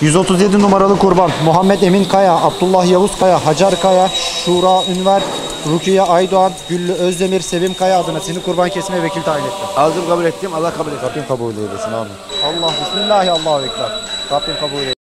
137 numaralı kurban Muhammed Emin Kaya, Abdullah Yavuz Kaya, Hacer Kaya, Şura Ünver, Rukiye Aydoğan, Güllü Özdemir, Sevim Kaya adına seni kurban kesmeye vekil tayin ettim. Aldım kabul ettim. Allah kabul etsin. Rabbim kabul eylesin abi. Allah Bismillahirrahmanirrahim. Allahu Ekber. Rabbim kabul eylesin.